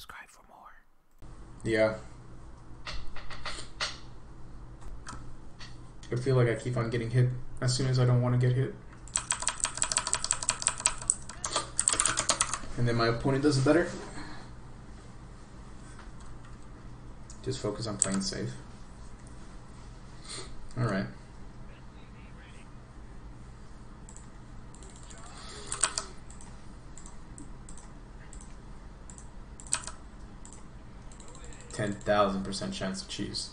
Subscribe for more. Yeah. I feel like I keep on getting hit as soon as I don't want to get hit. And then my opponent does it better. Just focus on playing safe. Alright. Ten thousand percent chance of cheese.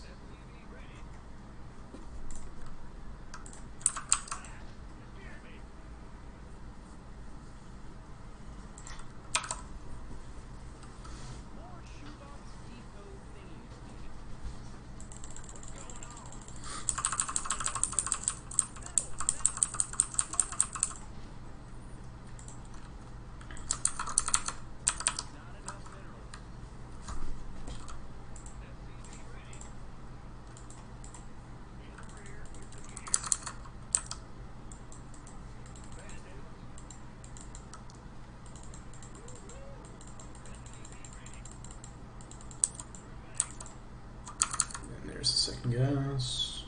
And there's the second gas.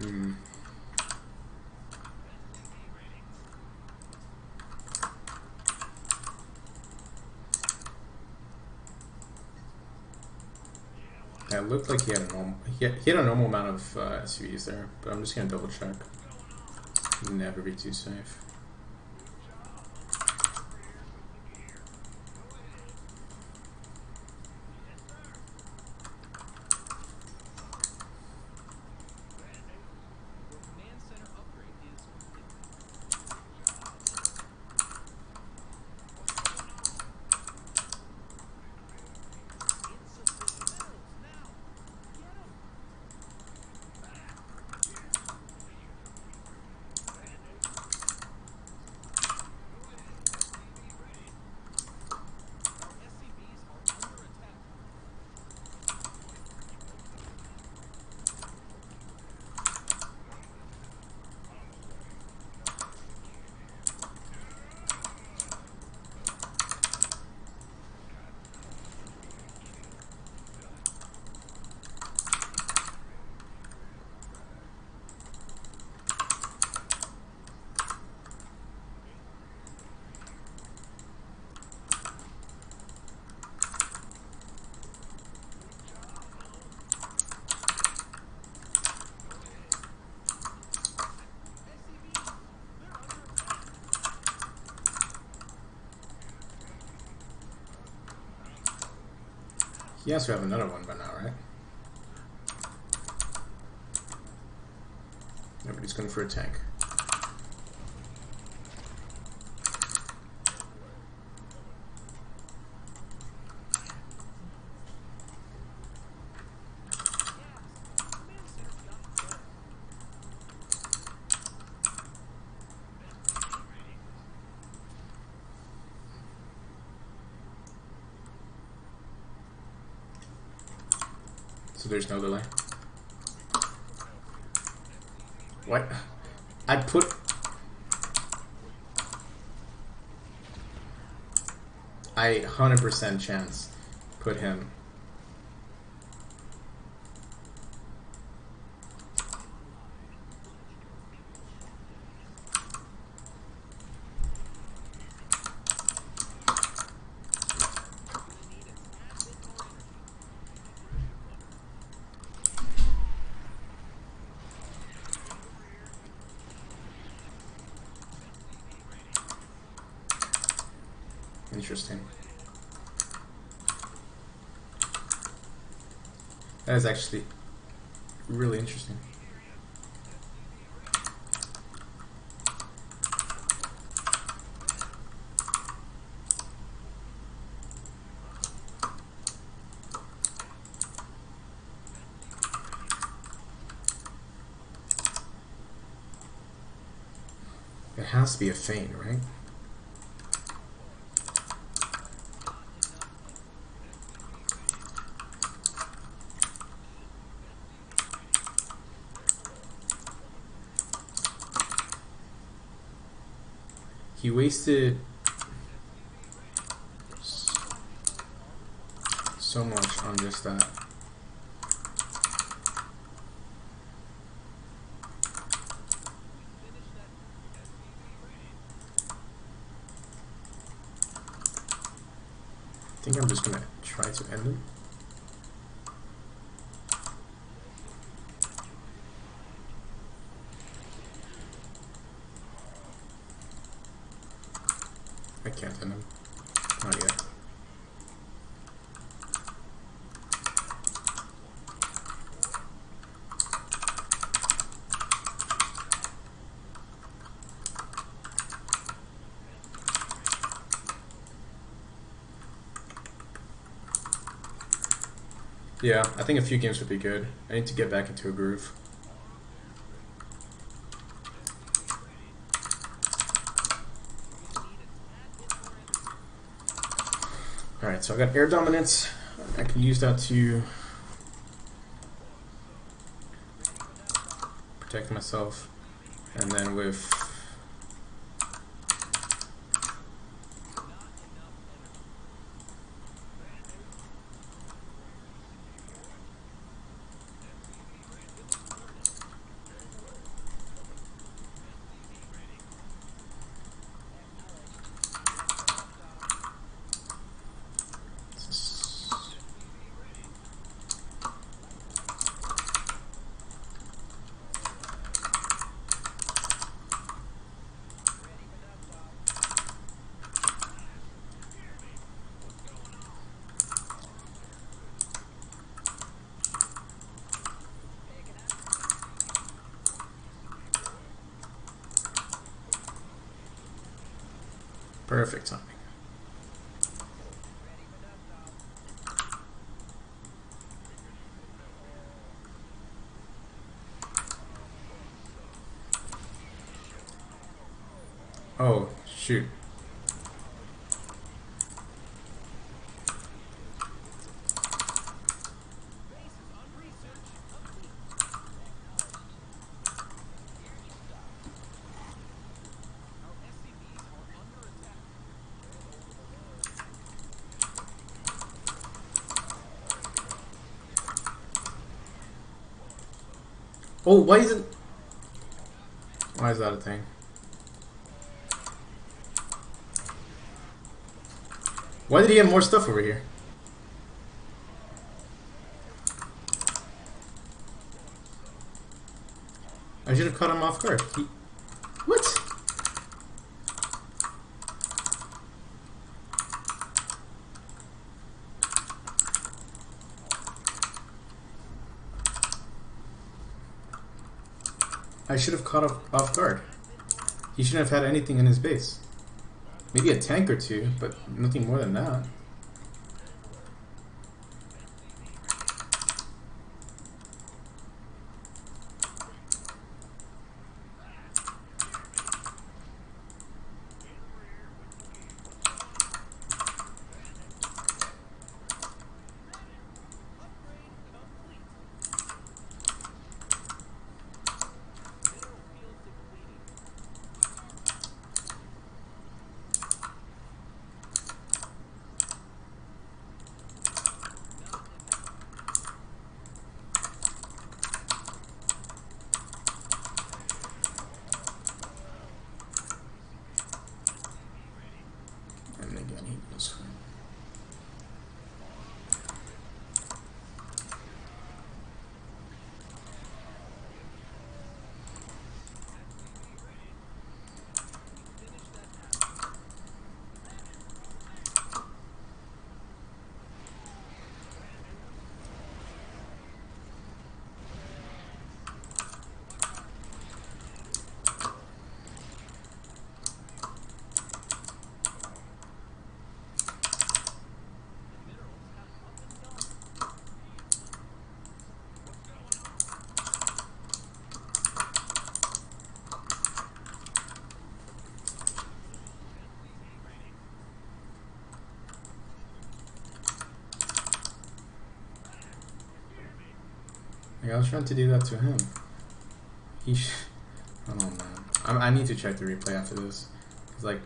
Hmm. Yeah, it looked like he had a normal he had, he had a normal amount of uh, SCVs there, but I'm just gonna double check. Never be too safe. He has to have another one by now, right? Nobody's going for a tank. So there's no delay. What? I put... I 100% chance put him. Interesting. That is actually really interesting. It has to be a feint, right? He wasted so much on just that. I think I'm just gonna try to end him. I can't end him. Not yet. Yeah, I think a few games would be good. I need to get back into a groove. So I got air dominance. I can use that to protect myself. And then with Perfect timing. Oh, shoot. Oh, why isn't... Why is that a thing? Why did he have more stuff over here? I should have caught him off guard. He... I should have caught off, off guard. He shouldn't have had anything in his base. Maybe a tank or two, but nothing more than that. And again, he goes. Like, I was trying to do that to him. He I don't know, man. I, I need to check the replay after this. Cause like,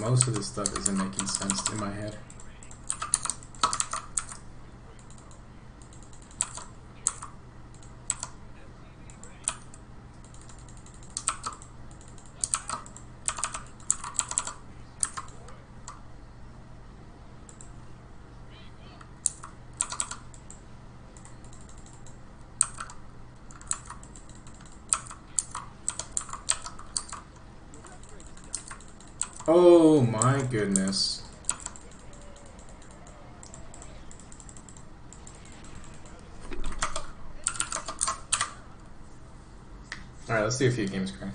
most of this stuff isn't making sense in my head. Oh my goodness. Alright, let's do a few games, Craig.